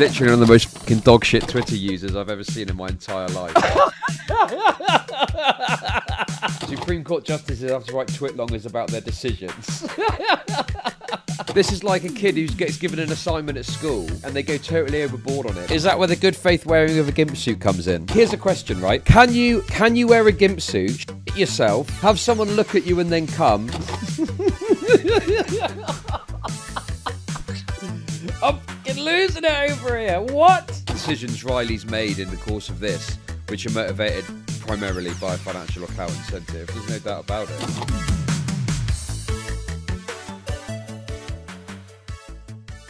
literally one of the most fucking dog shit Twitter users I've ever seen in my entire life. Supreme Court justices have to write twit longers about their decisions. this is like a kid who gets given an assignment at school and they go totally overboard on it. Is that where the good faith wearing of a gimp suit comes in? Here's a question, right? Can you can you wear a gimp suit, shit yourself, have someone look at you and then come? losing it over here. What? Decisions Riley's made in the course of this, which are motivated primarily by financial or clout incentive. There's no doubt about it.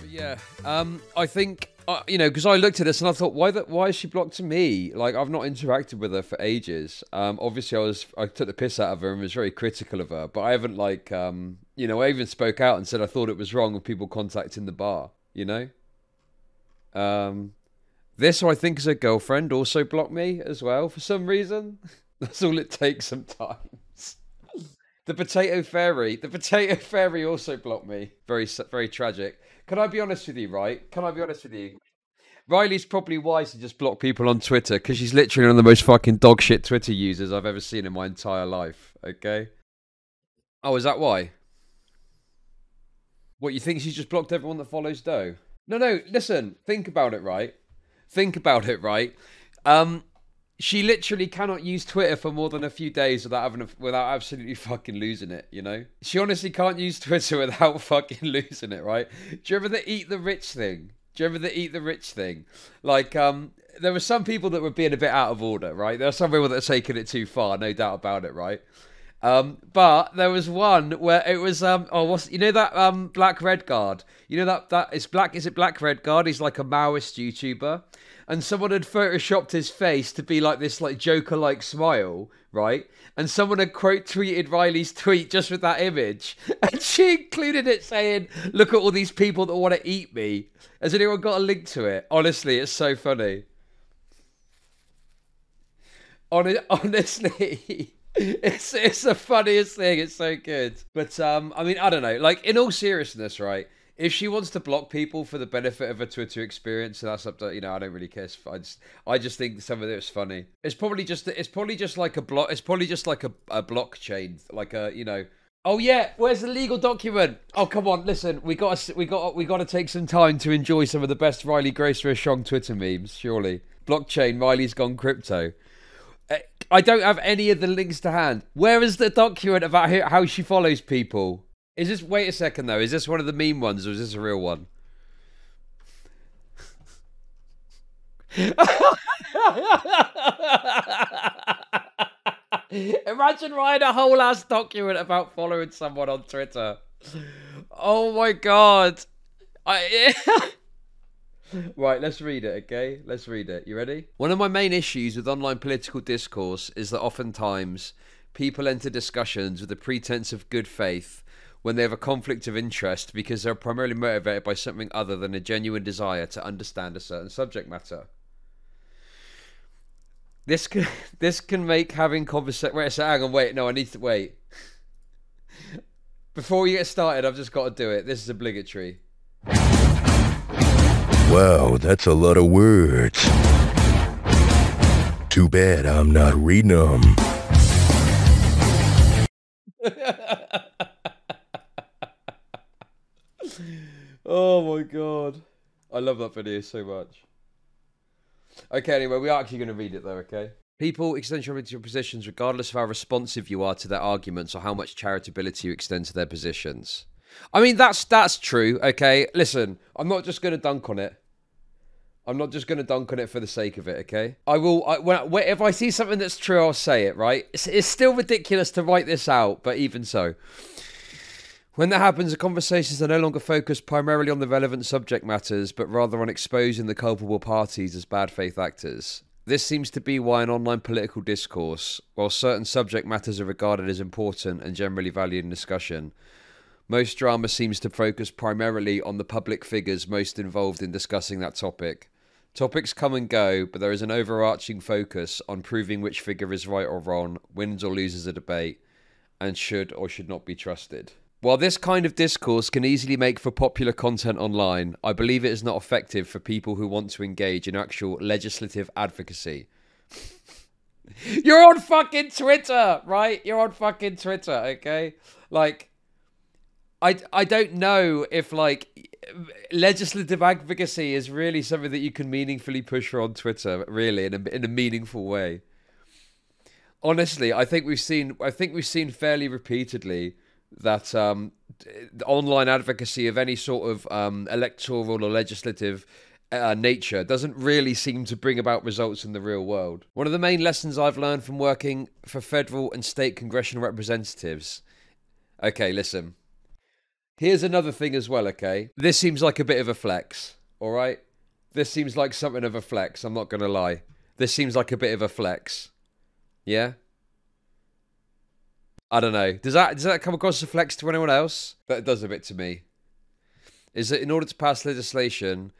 Yeah, um, I think uh, you know because I looked at this and I thought, why that? Why is she blocked to me? Like I've not interacted with her for ages. Um, obviously, I was I took the piss out of her and was very critical of her, but I haven't like um, you know I even spoke out and said I thought it was wrong with people contacting the bar. You know. Um, this, I think is her girlfriend, also blocked me as well for some reason. That's all it takes sometimes. The potato fairy, the potato fairy also blocked me. Very, very tragic. Can I be honest with you, right? Can I be honest with you? Riley's probably wise to just block people on Twitter because she's literally one of the most fucking dog shit Twitter users I've ever seen in my entire life. Okay. Oh, is that why? What you think she's just blocked everyone that follows Doe? No, no. Listen, think about it, right? Think about it, right? Um, she literally cannot use Twitter for more than a few days without having a, without absolutely fucking losing it. You know, she honestly can't use Twitter without fucking losing it. Right? Do you remember the eat the rich thing? Do you remember the eat the rich thing? Like, um, there were some people that were being a bit out of order, right? There are some people that are taking it too far, no doubt about it, right? Um, but there was one where it was um oh what's you know that um Black Red Guard? You know that that is black is it Black Red Guard? He's like a Maoist YouTuber. And someone had photoshopped his face to be like this like Joker like smile right? And someone had quote tweeted Riley's tweet just with that image. And she included it saying look at all these people that want to eat me. Has anyone got a link to it? Honestly it's so funny. Hon- honestly it's it's the funniest thing. It's so good. But um, I mean, I don't know. Like in all seriousness, right? If she wants to block people for the benefit of a Twitter experience, that's up to you know. I don't really care. I just I just think some of it is funny. It's probably just it's probably just like a block. It's probably just like a a blockchain, like a you know. Oh yeah, where's the legal document? Oh come on, listen, we got to, we got we got to take some time to enjoy some of the best Riley Grace Roshong Twitter memes. Surely, blockchain. Riley's gone crypto. I don't have any of the links to hand. Where is the document about how she follows people? Is this? Wait a second though. Is this one of the meme ones or is this a real one? Imagine writing a whole ass document about following someone on Twitter. Oh my god. I Right, let's read it, okay? Let's read it. You ready? One of my main issues with online political discourse is that oftentimes people enter discussions with the pretense of good faith when they have a conflict of interest because they're primarily motivated by something other than a genuine desire to understand a certain subject matter. This can this can make having conversation. Wait a second, hang on, wait. No, I need to wait. Before you get started, I've just got to do it. This is obligatory. Wow, that's a lot of words. Too bad I'm not reading them. oh my god. I love that video so much. Okay, anyway, we are actually going to read it though, okay? People extend your positions regardless of how responsive you are to their arguments or how much charitability you extend to their positions. I mean, that's that's true. Okay, listen, I'm not just going to dunk on it. I'm not just going to dunk on it for the sake of it. Okay, I will. I, when, if I see something that's true, I'll say it. Right? It's, it's still ridiculous to write this out, but even so. When that happens, the conversations are no longer focused primarily on the relevant subject matters, but rather on exposing the culpable parties as bad faith actors. This seems to be why in online political discourse, while certain subject matters are regarded as important and generally valued in discussion, most drama seems to focus primarily on the public figures most involved in discussing that topic. Topics come and go, but there is an overarching focus on proving which figure is right or wrong, wins or loses a debate, and should or should not be trusted. While this kind of discourse can easily make for popular content online, I believe it is not effective for people who want to engage in actual legislative advocacy. You're on fucking Twitter, right? You're on fucking Twitter, okay? Like, I, I don't know if, like, legislative advocacy is really something that you can meaningfully push for on Twitter, really, in a, in a meaningful way. Honestly, I think we've seen, I think we've seen fairly repeatedly that um, online advocacy of any sort of um, electoral or legislative uh, nature doesn't really seem to bring about results in the real world. One of the main lessons I've learned from working for federal and state congressional representatives. Okay, listen. Here's another thing as well, okay? This seems like a bit of a flex, all right? This seems like something of a flex, I'm not going to lie. This seems like a bit of a flex. Yeah? I don't know. Does that does that come across as a flex to anyone else? That does a bit to me. Is that in order to pass legislation,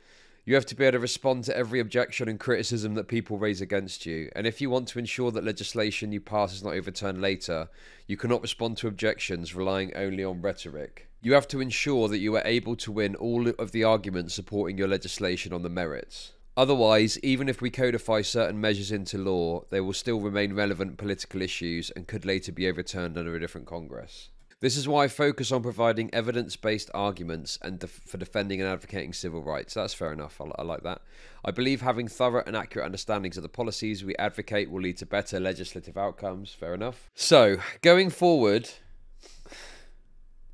you have to be able to respond to every objection and criticism that people raise against you. And if you want to ensure that legislation you pass is not overturned later, you cannot respond to objections relying only on rhetoric. You have to ensure that you are able to win all of the arguments supporting your legislation on the merits. Otherwise, even if we codify certain measures into law, they will still remain relevant political issues and could later be overturned under a different Congress. This is why I focus on providing evidence based arguments and def- for defending and advocating civil rights. That's fair enough. I, I like that. I believe having thorough and accurate understandings of the policies we advocate will lead to better legislative outcomes. Fair enough. So, going forward,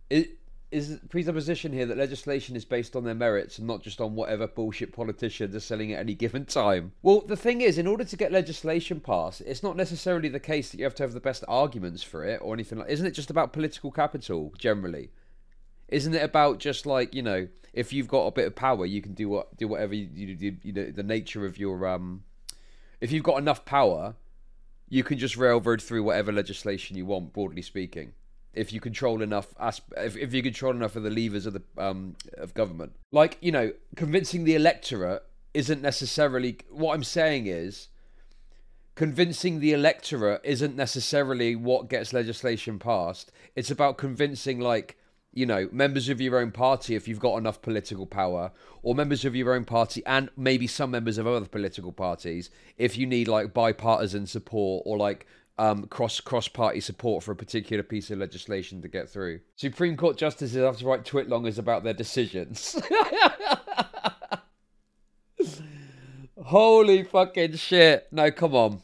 it, is presupposition here that legislation is based on their merits and not just on whatever bullshit politicians are selling at any given time. Well, the thing is, in order to get legislation passed, it's not necessarily the case that you have to have the best arguments for it or anything like. Isn't it just about political capital generally? Isn't it about just like you know, if you've got a bit of power, you can do what do whatever you you, you know the nature of your um. If you've got enough power, you can just railroad through whatever legislation you want, broadly speaking if you control enough if, if you control enough of the levers of the um of government. Like you know convincing the electorate isn't necessarily what i'm saying is convincing the electorate isn't necessarily what gets legislation passed. It's about convincing like you know members of your own party if you've got enough political power or members of your own party and maybe some members of other political parties if you need like bipartisan support or like um, cross cross party support for a particular piece of legislation to get through. Supreme Court justices have to write twitlongers about their decisions. Holy fucking shit! No, come on,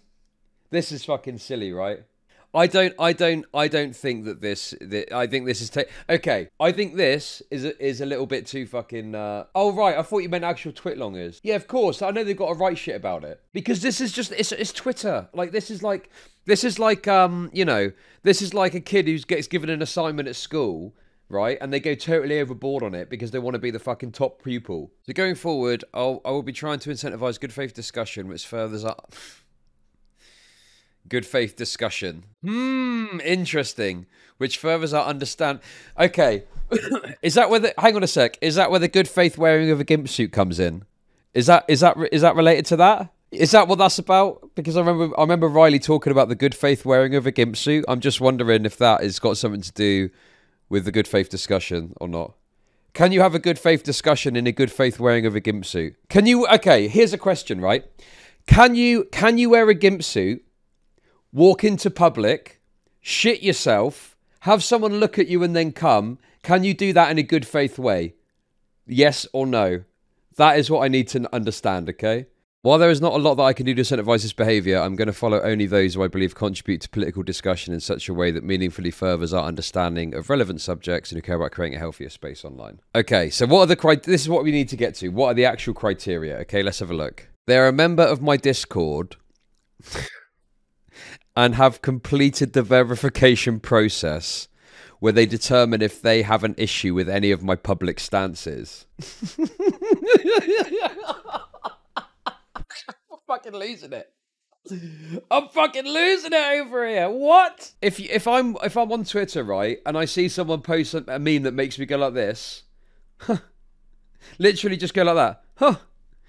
this is fucking silly, right? I don't, I don't, I don't think that this. That, I think this is ta- okay. I think this is a, is a little bit too fucking. Uh... Oh right, I thought you meant actual twitlongers. Yeah, of course. I know they've got to write shit about it because this is just it's it's Twitter. Like this is like this is like um you know this is like a kid who gets given an assignment at school right? And they go totally overboard on it because they want to be the fucking top pupil. So going forward, I'll I will be trying to incentivize good faith discussion, which furthers up good faith discussion. Hmm, interesting. Which furthers our understand. Okay, is that where the? Hang on a sec. Is that where the good faith wearing of a gimp suit comes in? Is that is that is that related to that? Is that what that's about? Because I remember I remember Riley talking about the good faith wearing of a gimp suit. I'm just wondering if that has got something to do with the good faith discussion or not. Can you have a good faith discussion in a good faith wearing of a gimp suit? Can you? Okay, here's a question. Right? Can you can you wear a gimp suit walk into public, shit yourself, have someone look at you and then come, can you do that in a good faith way? Yes or no? That is what I need to understand, okay? While there is not a lot that I can do to incentivize this behaviour, I'm going to follow only those who I believe contribute to political discussion in such a way that meaningfully furthers our understanding of relevant subjects and who care about creating a healthier space online. Okay, so what are the cri- this is what we need to get to. What are the actual criteria? Okay, let's have a look. They're a member of my Discord. and have completed the verification process where they determine if they have an issue with any of my public stances. Fucking losing it. I'm fucking losing it over here. What? If if I'm if I'm on Twitter right and I see someone post a meme that makes me go like this, huh, literally just go like that, huh?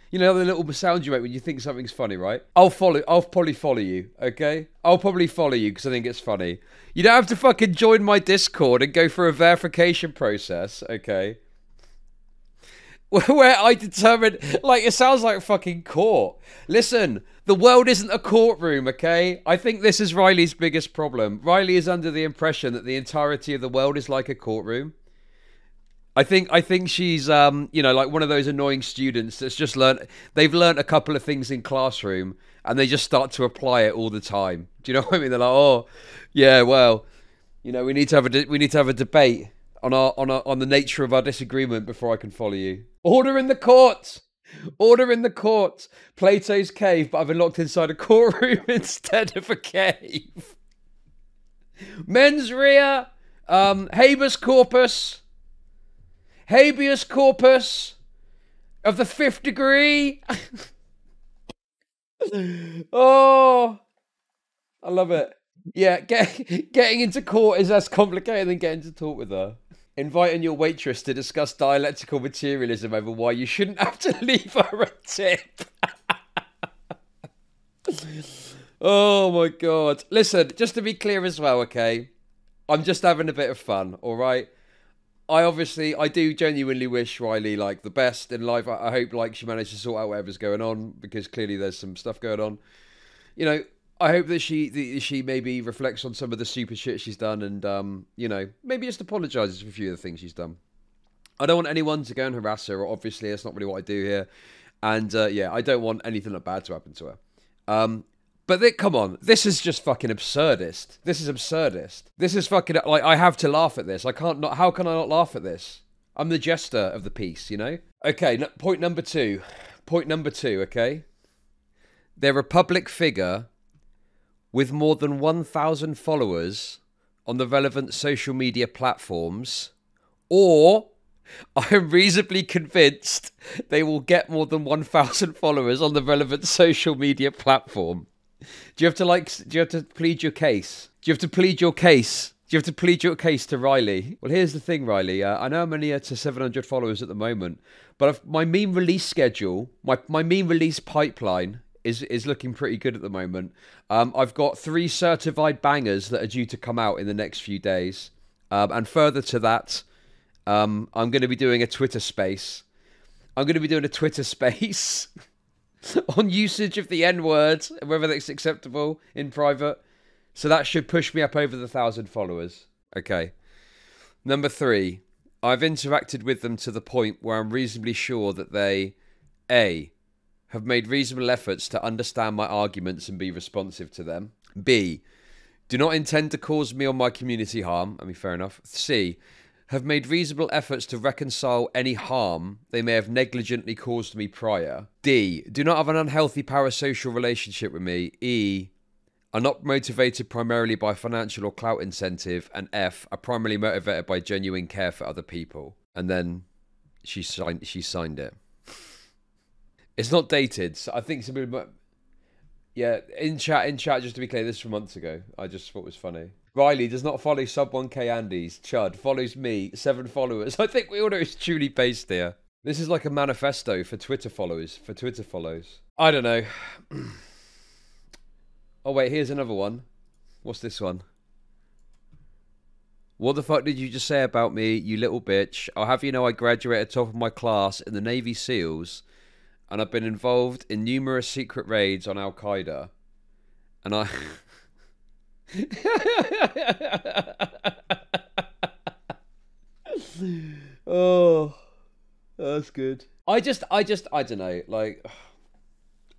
You know the little sound you make when you think something's funny, right? I'll follow. I'll probably follow you. Okay. I'll probably follow you because I think it's funny. You don't have to fucking join my Discord and go through a verification process. Okay. Where I determine, like, it sounds like fucking court. Listen, the world isn't a courtroom, okay? I think this is Riley's biggest problem. Riley is under the impression that the entirety of the world is like a courtroom. I think I think she's um you know like one of those annoying students that's just learned they've learned a couple of things in classroom and they just start to apply it all the time. Do you know what I mean? They're like, oh, yeah, well, you know, we need to have a we need to have a debate on our on our, on the nature of our disagreement before I can follow you. Order in the court. Order in the court. Plato's cave, but I've been locked inside a courtroom instead of a cave. Mens rea, um, habeas corpus habeas corpus of the fifth degree. oh, I love it. Yeah, get, getting into court is as complicated than getting to talk with her. Inviting your waitress to discuss dialectical materialism over why you shouldn't have to leave her a tip. oh my god. Listen, just to be clear as well, okay? I'm just having a bit of fun, all right? I obviously I do genuinely wish Riley like the best in life. I, I hope like she managed to sort out whatever's going on because clearly there's some stuff going on. You know, I hope that she that she maybe reflects on some of the super shit she's done and um, you know, maybe just apologizes for a few of the things she's done. I don't want anyone to go and harass her. Obviously, that's not really what I do here. And uh, yeah, I don't want anything bad to happen to her. Um, but come on, this is just fucking absurdist. This is absurdist. This is fucking like I have to laugh at this. I can't not. How can I not laugh at this? I'm the jester of the piece, you know. Okay, point number two. Point number two. Okay, they're a public figure with more than 1,000 followers on the relevant social media platforms, or I am reasonably convinced they will get more than 1,000 followers on the relevant social media platform. Do you have to like? Do you have to plead your case? Do you have to plead your case? Do you have to plead your case to Riley? Well, here's the thing, Riley. Uh, I know I'm only at 700 followers at the moment, but my meme release schedule, my my meme release pipeline is is looking pretty good at the moment. Um, I've got three certified bangers that are due to come out in the next few days, um, and further to that, um, I'm going to be doing a Twitter space. I'm going to be doing a Twitter space. on usage of the N word, whether that's acceptable in private. So that should push me up over the thousand followers. Okay. Number three, I've interacted with them to the point where I'm reasonably sure that they, A, have made reasonable efforts to understand my arguments and be responsive to them. B, do not intend to cause me or my community harm. I mean, fair enough. C, have made reasonable efforts to reconcile any harm they may have negligently caused me prior. D. Do not have an unhealthy parasocial relationship with me. E. Are not motivated primarily by financial or clout incentive. And F. Are primarily motivated by genuine care for other people. And then she signed. She signed it. It's not dated. So I think somebody. Yeah, in chat. In chat. Just to be clear, this was months ago. I just thought was funny. Riley does not follow sub 1k Andes. Chud follows me, seven followers. I think we all know it's truly based here. This is like a manifesto for Twitter followers, for Twitter follows. I don't know. oh wait, here's another one. What's this one? What the fuck did you just say about me, you little bitch? I'll have you know I graduated top of my class in the Navy SEALs, and I've been involved in numerous secret raids on Al Qaeda. And I oh, that's good. I just, I just, I don't know. Like,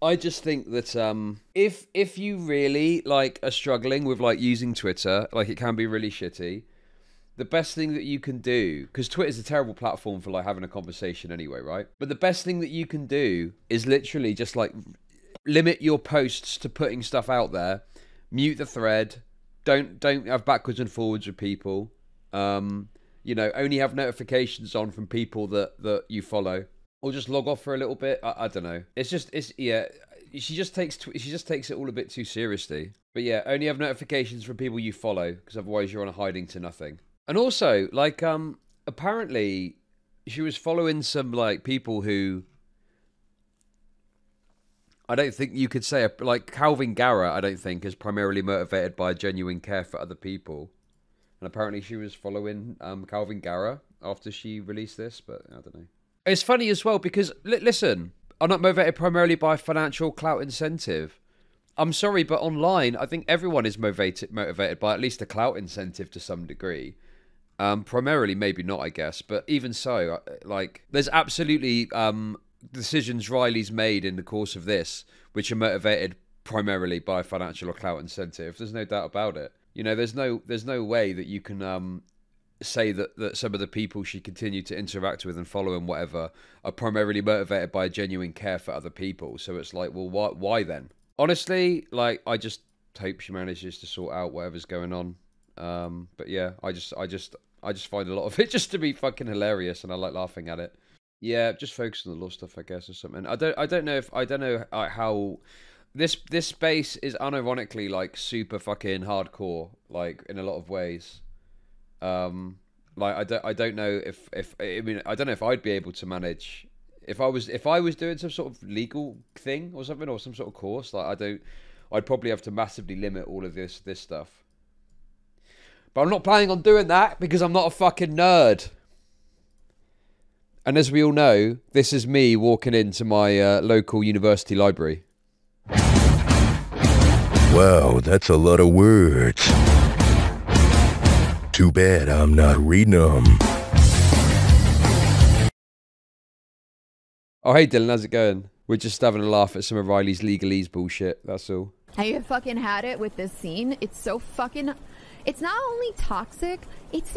I just think that um, if if you really like are struggling with like using Twitter, like it can be really shitty. The best thing that you can do, because Twitter's a terrible platform for like having a conversation anyway, right? But the best thing that you can do is literally just like limit your posts to putting stuff out there mute the thread. Don't don't have backwards and forwards with people. Um, you know, only have notifications on from people that that you follow, or just log off for a little bit. I, I don't know. It's just it's yeah. She just takes she just takes it all a bit too seriously. But yeah, only have notifications from people you follow because otherwise you're on a hiding to nothing. And also, like um, apparently she was following some like people who I don't think you could say like Calvin Garrett. I don't think is primarily motivated by genuine care for other people, and apparently she was following um, Calvin Garrett after she released this. But I don't know. It's funny as well because li- listen, I'm not motivated primarily by financial clout incentive. I'm sorry, but online, I think everyone is motivated motivated by at least a clout incentive to some degree. Um, primarily, maybe not, I guess, but even so, uh, like, there's absolutely um, decisions Riley's made in the course of this which are motivated primarily by financial or clout incentive. There's no doubt about it. You know, there's no there's no way that you can um, say that, that some of the people she continued to interact with and follow and whatever are primarily motivated by a genuine care for other people. So it's like, well, why why then? Honestly, like I just hope she manages to sort out whatever's going on. Um, but yeah, I just I just I just find a lot of it just to be fucking hilarious, and I like laughing at it. Yeah, just focus on the law stuff, I guess, or something. I don't, I don't know if I don't know how this this space is unironically like super fucking hardcore, like in a lot of ways. Um, like I don't, I don't know if if I mean I don't know if I'd be able to manage if I was if I was doing some sort of legal thing or something or some sort of course. Like I don't, I'd probably have to massively limit all of this this stuff. But I'm not planning on doing that because I'm not a fucking nerd. And as we all know, this is me walking into my uh, local university library. Wow, that's a lot of words. Too bad I'm not reading them. Oh, hey Dylan, how's it going? We're just having a laugh at some of Riley's legalese bullshit, that's all. I fucking had it with this scene. It's so fucking. It's not only toxic, it's